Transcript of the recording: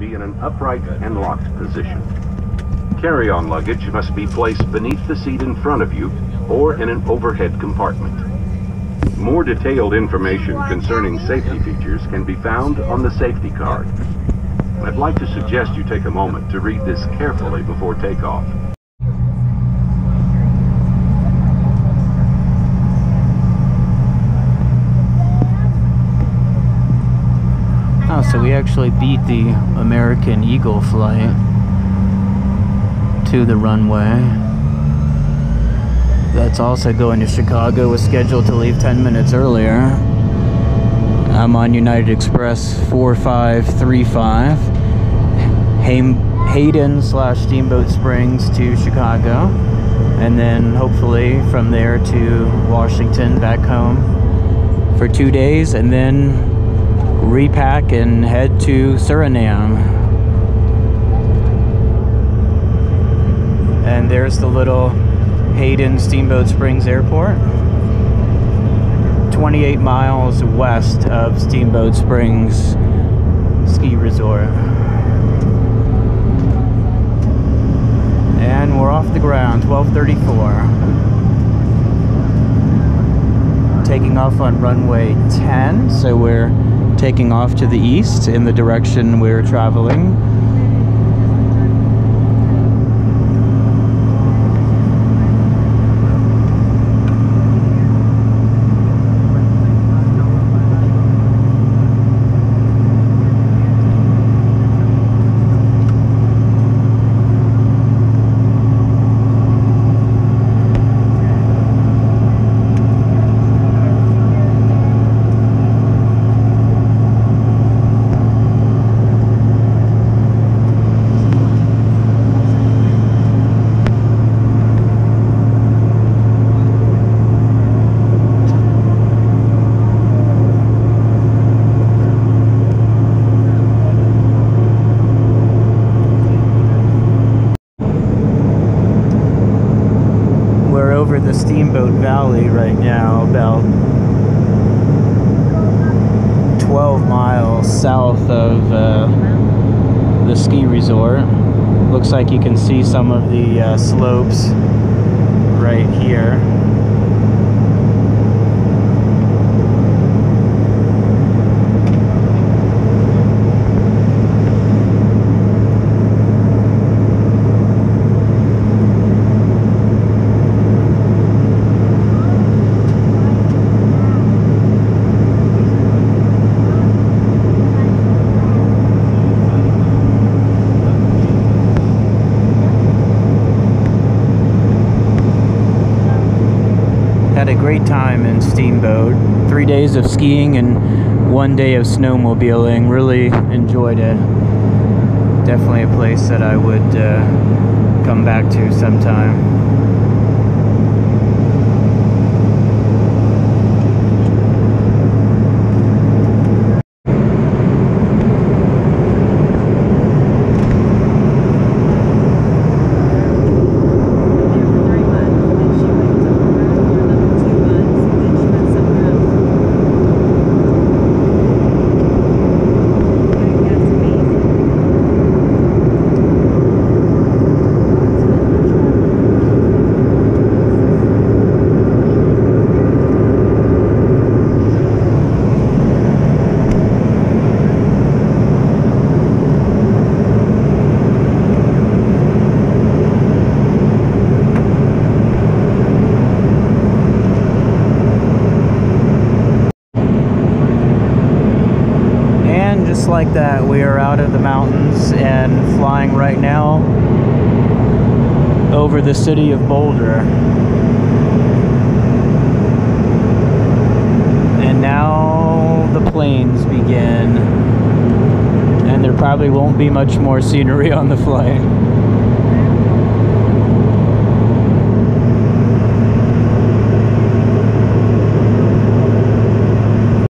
be in an upright and locked position. Carry-on luggage must be placed beneath the seat in front of you or in an overhead compartment. More detailed information concerning safety features can be found on the safety card. I'd like to suggest you take a moment to read this carefully before takeoff. So we actually beat the American Eagle flight to the runway. That's also going to Chicago, was scheduled to leave 10 minutes earlier. I'm on United Express 4535. Hayden slash Steamboat Springs to Chicago. And then hopefully from there to Washington back home for two days. And then repack and head to Suriname. And there's the little Hayden Steamboat Springs Airport. 28 miles west of Steamboat Springs Ski Resort. And we're off the ground, 1234. Taking off on runway 10, so we're taking off to the east in the direction we're traveling. Steamboat Valley right now, about 12 miles south of uh, the ski resort. Looks like you can see some of the uh, slopes right here. Great time in Steamboat. Three days of skiing and one day of snowmobiling. Really enjoyed it. Definitely a place that I would uh, come back to sometime. Like that, we are out of the mountains and flying right now over the city of Boulder. And now the plains begin. And there probably won't be much more scenery on the flight.